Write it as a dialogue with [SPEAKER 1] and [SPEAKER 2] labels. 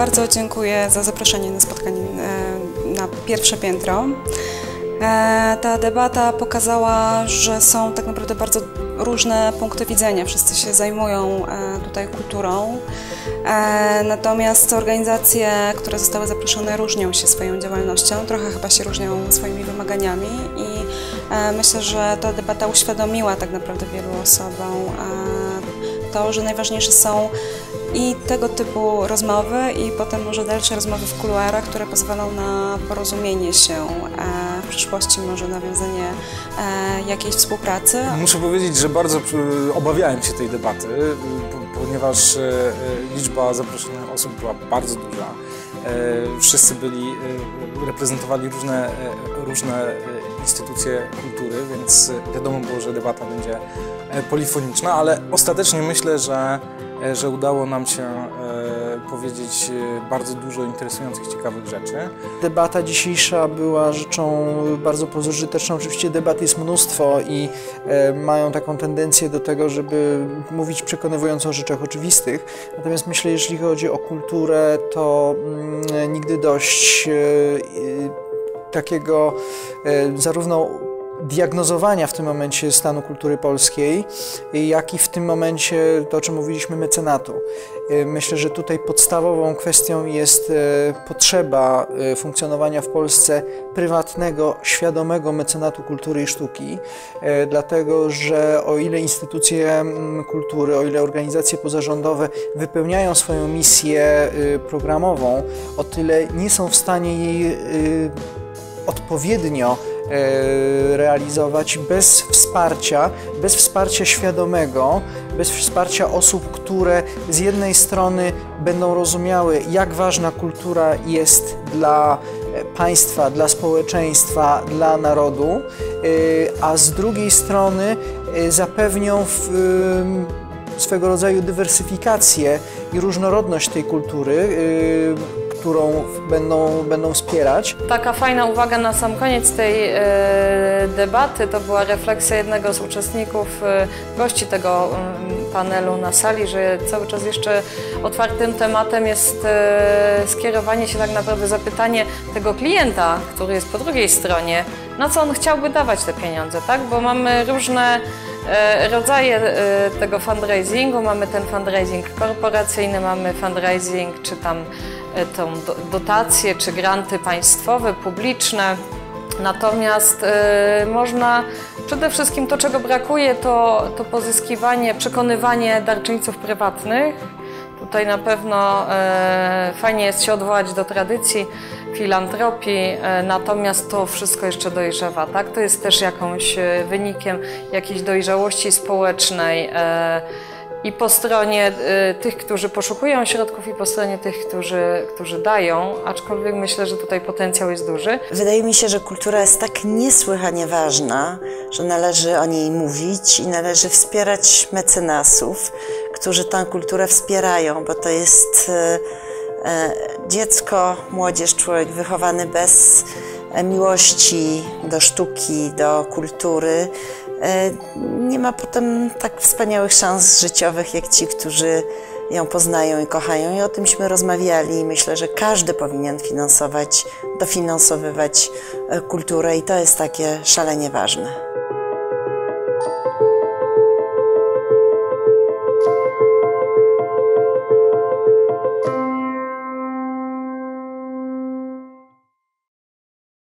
[SPEAKER 1] bardzo dziękuję za zaproszenie na spotkanie e, na pierwsze piętro. E, ta debata pokazała, że są tak naprawdę bardzo różne punkty widzenia. Wszyscy się zajmują e, tutaj kulturą. Natomiast organizacje, które zostały zaproszone, różnią się swoją działalnością, trochę chyba się różnią swoimi wymaganiami i myślę, że ta debata uświadomiła tak naprawdę wielu osobom to, że najważniejsze są i tego typu rozmowy i potem może dalsze rozmowy w kuluarach, które pozwolą na porozumienie się e, w przyszłości, może nawiązanie e, jakiejś współpracy.
[SPEAKER 2] Muszę powiedzieć, że bardzo e, obawiałem się tej debaty, ponieważ liczba zaproszonych osób była bardzo duża. Wszyscy byli, reprezentowali różne, różne instytucje kultury, więc wiadomo było, że debata będzie polifoniczna, ale ostatecznie myślę, że E, że udało nam się e, powiedzieć e, bardzo dużo interesujących, ciekawych rzeczy.
[SPEAKER 3] Debata dzisiejsza była rzeczą bardzo pożyteczną. Oczywiście debat jest mnóstwo i mają taką tendencję do tego, żeby mówić przekonywująco o rzeczach oczywistych. Natomiast myślę, jeżeli chodzi o kulturę, to mm, nigdy dość takiego zarówno diagnozowania w tym momencie stanu kultury polskiej, jak i w tym momencie to, o czym mówiliśmy, mecenatu. E, myślę, że tutaj podstawową kwestią jest e, potrzeba e, funkcjonowania w Polsce prywatnego, świadomego mecenatu kultury i sztuki, dlatego że o ile instytucje kultury, o ile organizacje pozarządowe wypełniają swoją misję programową, o tyle nie są w stanie jej odpowiednio realizować bez wsparcia, bez wsparcia świadomego, bez wsparcia osób, które z jednej strony będą rozumiały, jak ważna kultura jest dla e, państwa, dla społeczeństwa, dla narodu, e, a z drugiej strony zapewnią w, swego rodzaju dywersyfikację i różnorodność tej kultury, którą będą, będą wspierać.
[SPEAKER 4] Taka fajna uwaga na sam koniec tej e, debaty to była refleksja jednego z uczestników, e, gości tego e, panelu na sali, że cały czas jeszcze otwartym tematem jest e, skierowanie się tak naprawdę zapytanie tego klienta, który jest po drugiej stronie, na co on chciałby dawać te pieniądze, tak? Bo mamy różne rodzaje e, tego fundraisingu. Mamy ten fundraising korporacyjny, mamy fundraising czy tam E, tą dotacje czy granty państwowe, publiczne. Natomiast można przede wszystkim to, czego brakuje, to, to pozyskiwanie, przekonywanie darczyńców prywatnych. Tutaj na pewno fajnie jest się odwołać do tradycji filantropii, y, natomiast to wszystko jeszcze dojrzewa. Tak? To jest też jakąś wynikiem jakiejś dojrzałości społecznej i po stronie tych, którzy poszukują środków, i po stronie tych, którzy, którzy dają, aczkolwiek myślę, że tutaj potencjał jest duży.
[SPEAKER 5] Wydaje mi się, że kultura jest tak niesłychanie ważna, że należy o niej mówić i należy wspierać mecenasów, którzy tę kulturę wspierają, bo to jest dziecko, młodzież, człowiek wychowany bez miłości do sztuki, do kultury, E, nie ma potem tak wspaniałych szans życiowych jak ci, którzy ją poznają i kochają. I o tymśmy rozmawiali i myślę, że każdy powinien finansować, dofinansowywać e, kulturę i to jest takie szalenie ważne.